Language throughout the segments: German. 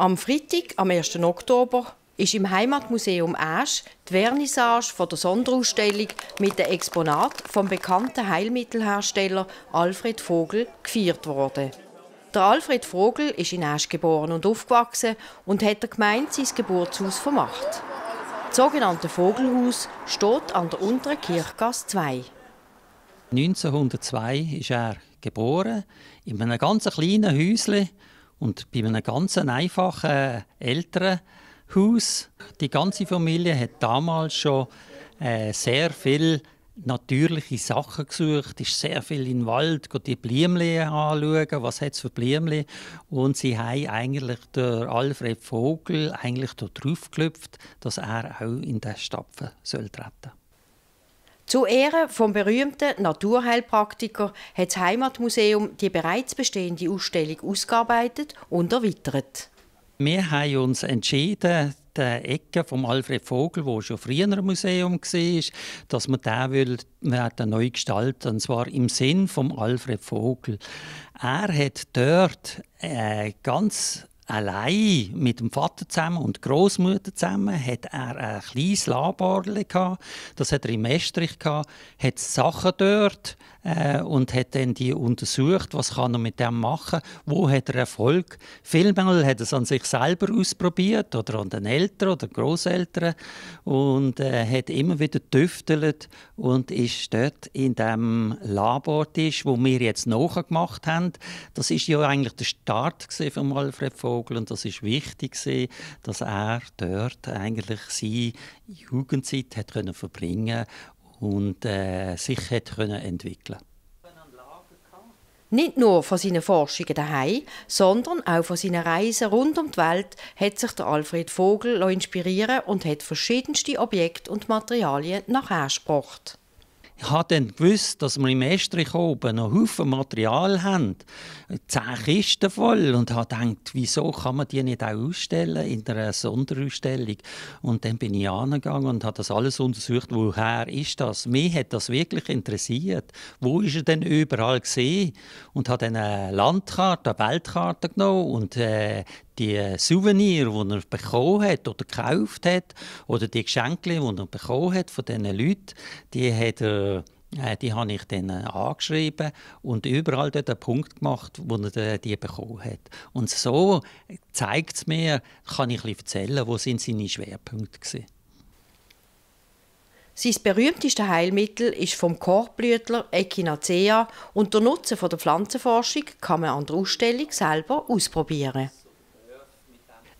Am Freitag, am 1. Oktober, ist im Heimatmuseum Asch die Vernissage von der Sonderausstellung mit dem Exponat vom bekannten Heilmittelhersteller Alfred Vogel gefeiert worden. Der Alfred Vogel ist in Asch geboren und aufgewachsen und hat der Gemeinde sein Geburtshaus vermacht. Das sogenannte Vogelhaus steht an der unteren Kirchgasse 2. 1902 ist er geboren in einem ganz kleinen Häuschen und bei einem ganz einfachen Elternhaus. Die ganze Familie hat damals schon äh, sehr viel natürliche Sachen gesucht, ist sehr viel in den Wald, die Blümchen anschauen, was hat es für Blümchen. Und sie haben eigentlich der Alfred Vogel eigentlich darauf geklopft, dass er auch in den Stapfen soll treten Zu Ehren vom berühmten Naturheilpraktiker hat das Heimatmuseum die bereits bestehende Ausstellung ausgearbeitet und erweitert. Wir haben uns entschieden, der Ecke vom Alfred Vogel, wo schon früher ein Museum war, dass man den will, werden neu gestalten und zwar im Sinn vom Alfred Vogel. Er hat dort äh, ganz allein mit dem Vater zusammen und Großmutter zusammen hat er ein kleines Labor gehabt. Das hat er im Estrich gehabt, hat Sachen dort äh, und hat dann die untersucht, was kann er mit dem machen, wo hat er Erfolg. Vielmal hat er es an sich selber ausprobiert oder an den Eltern oder Großeltern und äh, hat immer wieder tüftelt und ist dort in dem Labortisch, wo wir jetzt nachgemacht haben. Das ist ja eigentlich der Start von Alfred Vogel und das ist wichtig dass er dort eigentlich seine Jugendzeit hat können verbringen und äh, sich hat können entwickeln nicht nur von seinen Forschungen daheim, sondern auch von seinen Reisen rund um die Welt hat sich der Alfred Vogel inspirieren und hat verschiedenste Objekte und Materialien nachher gebracht. Ich habe dann gewusst, dass wir im Estrich oben noch Haufen Material haben, zehn Kisten voll, und habe gedacht, wieso kann man die nicht auch ausstellen in einer Sonderausstellung? Und dann bin ich angegangen und habe das alles untersucht, woher ist das? Mich hat das wirklich interessiert. Wo ist er denn überall gesehen? Und habe dann eine Landkarte, eine Weltkarte genommen und äh, die Souvenirs, die er bekommen hat oder gekauft hat, oder die Geschenke, die er bekommen hat von diesen Leuten, die hat er äh, die habe ich dann äh, angeschrieben und überall dort einen Punkt gemacht, wo er die bekommen hat. Und so zeigt es mir, kann ich erzählen, wo sind seine Schwerpunkte waren. Sein berühmtestes Heilmittel ist vom Korbblütler Echinacea und der Nutzen der Pflanzenforschung kann man an der Ausstellung selber ausprobieren.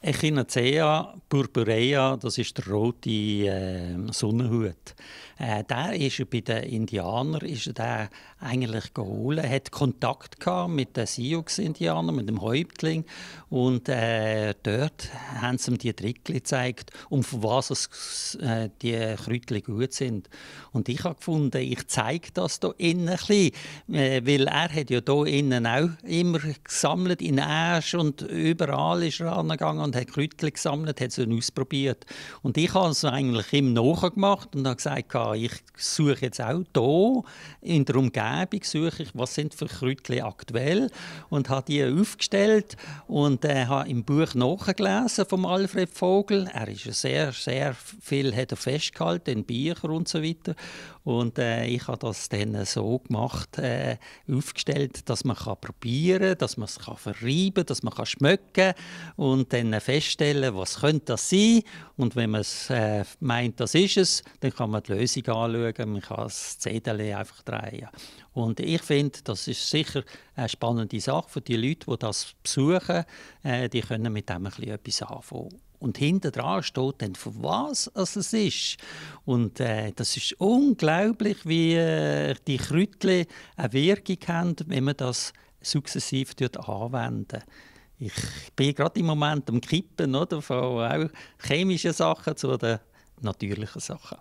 Echinacea purpurea, das ist der rote äh, Sonnenhut. Äh, der ist bei den Indianern ist der eigentlich geholt, hat Kontakt gehabt mit den Sioux-Indianern, mit dem Häuptling und äh, dort haben sie ihm die Trickli gezeigt, um was es, äh, die Kräutchen gut sind. Und ich habe gefunden, ich zeige das hier innen ein bisschen, äh, weil er hat ja hier innen auch immer gesammelt in Asch und überall ist er angegangen und hat Kräutchen gesammelt, hat sie ausprobiert. Und ich habe es eigentlich ihm nachgemacht und habe gesagt, ich suche jetzt auch hier in der Umgebung, suche ich, was sind für Kräutchen aktuell und habe die aufgestellt und äh, habe im Buch nachgelesen vom Alfred Vogel. Er ist sehr, sehr viel hat er festgehalten in Büchern und so weiter und äh, ich habe das dann so gemacht, äh, aufgestellt, dass man kann probieren, dass man es kann verreiben, dass man kann schmecken und dann feststellen, was könnte das sein. Und wenn man es äh, meint, das ist es, dann kann man die Lösung anschauen. Man kann das Zettel einfach drehen. Und ich finde, das ist sicher eine spannende Sache für die Leute, die das besuchen. Äh, die können mit dem ein etwas anfangen. Und hinten dran steht dann, für was es ist. Und äh, das ist unglaublich, wie äh, die Kräutchen eine Wirkung haben, wenn man das sukzessiv anwendet. Ich bin gerade im Moment am Kippen oder, von auch chemischen Sachen zu den natürlichen Sachen.